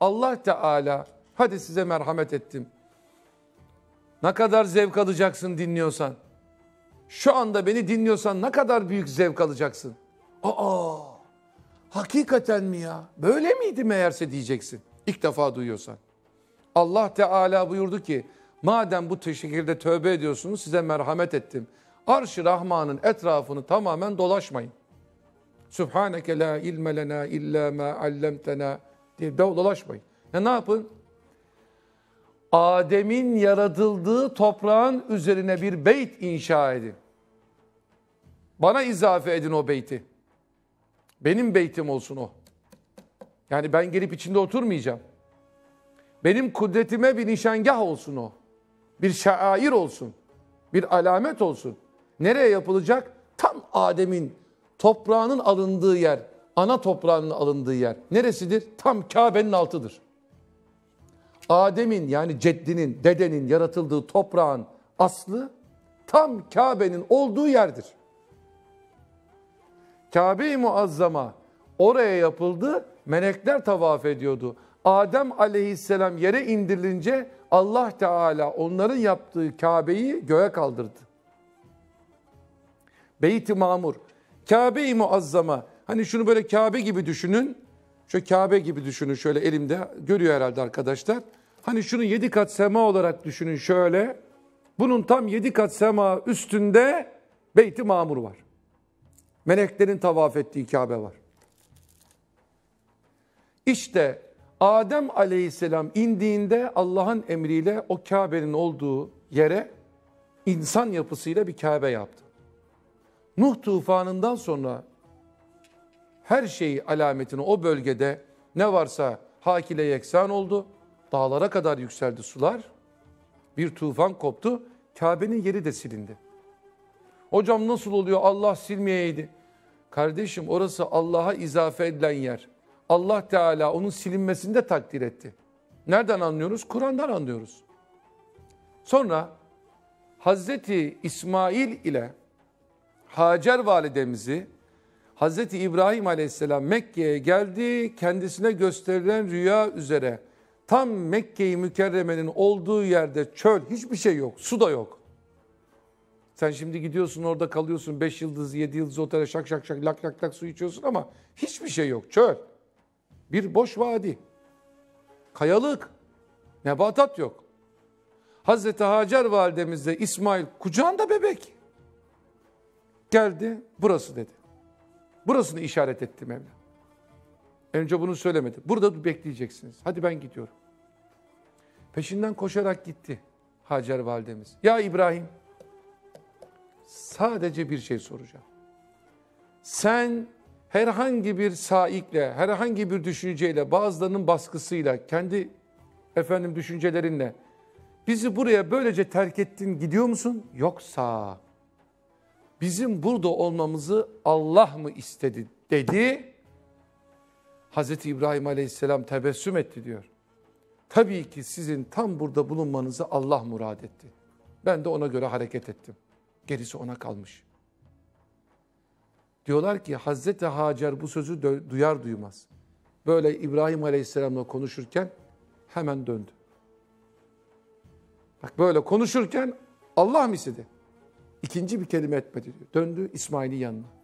Allah Teala hadi size merhamet ettim. Ne kadar zevk alacaksın dinliyorsan. Şu anda beni dinliyorsan ne kadar büyük zevk alacaksın. Aa, hakikaten mi ya? Böyle miydi meğerse diyeceksin. İlk defa duyuyorsan. Allah Teala buyurdu ki, madem bu şekilde tövbe ediyorsunuz size merhamet ettim. Arş-ı Rahman'ın etrafını tamamen dolaşmayın. Subhaneke la ilme lena illa ma allamtena diye dolaşmayın. Ya ne yapın? Adem'in yaratıldığı toprağın üzerine bir beyt inşa edin. Bana izafe edin o beyti. Benim beytim olsun o. Yani ben gelip içinde oturmayacağım. Benim kudretime bir nişangah olsun o. Bir şair olsun. Bir alamet olsun. Nereye yapılacak? Tam Adem'in toprağının alındığı yer, ana toprağının alındığı yer. Neresidir? Tam Kabe'nin altıdır. Adem'in yani ceddinin, dedenin yaratıldığı toprağın aslı tam Kabe'nin olduğu yerdir. Kabe-i Muazzama oraya yapıldı, melekler tavaf ediyordu. Adem aleyhisselam yere indirilince Allah Teala onların yaptığı Kabe'yi göğe kaldırdı. Beyt-i Mamur, Kabe-i Muazzama. Hani şunu böyle Kabe gibi düşünün. Şu Kabe gibi düşünün şöyle elimde. Görüyor herhalde arkadaşlar. Hani şunu yedi kat sema olarak düşünün şöyle. Bunun tam yedi kat sema üstünde Beyt-i Mamur var. Meleklerin tavaf ettiği Kabe var. İşte Adem aleyhisselam indiğinde Allah'ın emriyle o Kabe'nin olduğu yere insan yapısıyla bir Kabe yaptı. Nuh tufanından sonra her şeyi alametini o bölgede ne varsa hakile yeksan oldu. Dağlara kadar yükseldi sular. Bir tufan koptu. Kabe'nin yeri de silindi. Hocam nasıl oluyor Allah silmeyeydi. Kardeşim orası Allah'a izafe edilen yer. Allah Teala onun silinmesini de takdir etti. Nereden anlıyoruz? Kur'an'dan anlıyoruz. Sonra Hazreti İsmail ile Hacer validemizi Hazreti İbrahim aleyhisselam Mekke'ye geldi. Kendisine gösterilen rüya üzere tam Mekke-i Mükerreme'nin olduğu yerde çöl hiçbir şey yok. Su da yok. Sen şimdi gidiyorsun orada kalıyorsun 5 yıldız 7 yıldız otele şak şak şak lak lak lak su içiyorsun ama hiçbir şey yok. Çöl. Bir boş vadi. Kayalık. Nebatat yok. Hazreti Hacer validemiz de İsmail kucağında bebek. Geldi burası dedi. Burasını işaret etti Mevla. Önce bunu söylemedi. Burada bekleyeceksiniz. Hadi ben gidiyorum. Peşinden koşarak gitti Hacer validemiz. Ya İbrahim sadece bir şey soracağım. Sen herhangi bir saikle, herhangi bir düşünceyle, bazılarının baskısıyla, kendi efendim düşüncelerinle bizi buraya böylece terk ettin gidiyor musun? Yoksa bizim burada olmamızı Allah mı istedi dedi. Hazreti İbrahim Aleyhisselam tebessüm etti diyor. Tabii ki sizin tam burada bulunmanızı Allah murad etti. Ben de ona göre hareket ettim. Gerisi ona kalmış. Diyorlar ki Hazreti Hacer bu sözü duyar duymaz. Böyle İbrahim Aleyhisselam'la konuşurken hemen döndü. Bak böyle konuşurken Allah mı istedi? İkinci bir kelime etmedi. Döndü İsmail'in yanına.